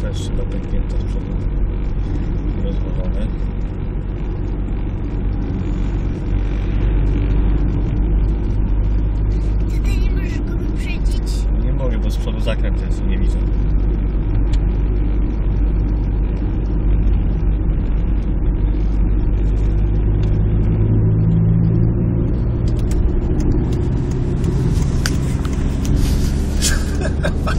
też chyba pęknięte z przodu. Rozwalone. Tutaj nie możesz go wyprzedzić? Nie mogę, bo z przodu zakręt jest nie widzę.